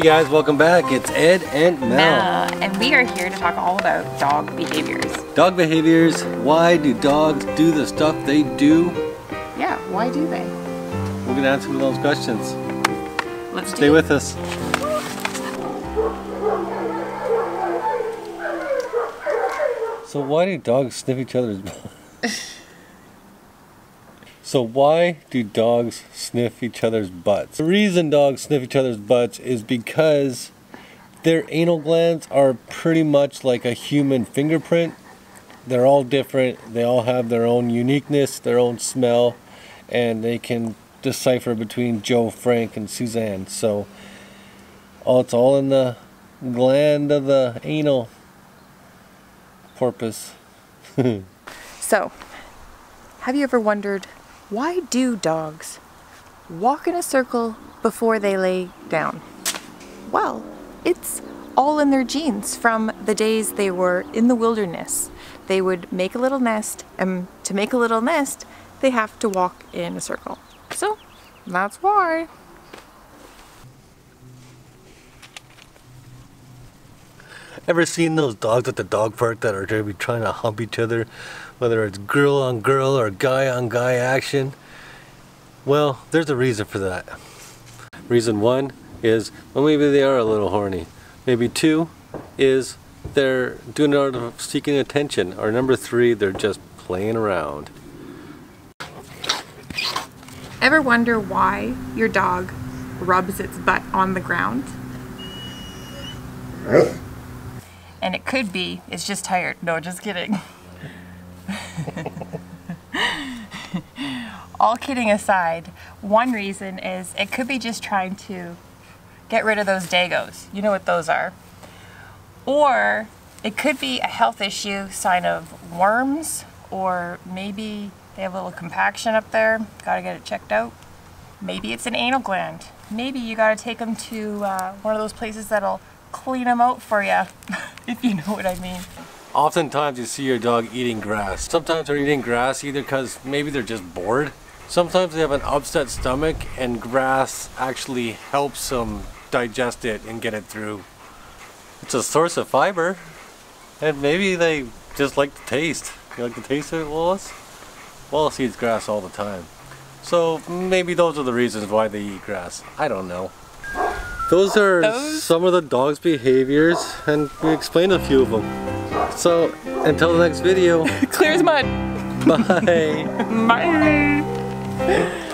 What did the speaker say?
Hey guys, welcome back. It's Ed and Mel. Mel, and we are here to talk all about dog behaviors. Dog behaviors. Why do dogs do the stuff they do? Yeah, why do they? We're gonna answer those questions. Let's Stay with us. So why do dogs sniff each other's? so why do dogs sniff each other's butts? The reason dogs sniff each other's butts is because their anal glands are pretty much like a human fingerprint. They're all different. They all have their own uniqueness, their own smell, and they can decipher between Joe, Frank, and Suzanne. So all it's all in the gland of the anal porpoise. So, have you ever wondered why do dogs walk in a circle before they lay down? Well, it's all in their genes from the days they were in the wilderness. They would make a little nest, and to make a little nest, they have to walk in a circle. So, that's why. Ever seen those dogs at the dog park that are going to be trying to hump each other, whether it's girl on girl or guy on guy action? Well, there's a reason for that. Reason one is, well, maybe they are a little horny. Maybe two is they're doing it out of seeking attention. Or number three, they're just playing around. Ever wonder why your dog rubs its butt on the ground? And it could be it's just tired. No, just kidding. All kidding aside, one reason is it could be just trying to get rid of those dagos. You know what those are. Or it could be a health issue, sign of worms, or maybe they have a little compaction up there. Gotta get it checked out. Maybe it's an anal gland. Maybe you gotta take them to uh, one of those places that'll clean them out for you, if you know what I mean. Oftentimes you see your dog eating grass. Sometimes they're eating grass either because maybe they're just bored. Sometimes they have an upset stomach and grass actually helps them digest it and get it through. It's a source of fiber. And maybe they just like the taste. You like the taste of it, Wallace? Wallace eats grass all the time. So maybe those are the reasons why they eat grass. I don't know. Those are Those- some of the dog's behaviors and we explained a few of them. So until the next video, Clear as mud. bye. Bye.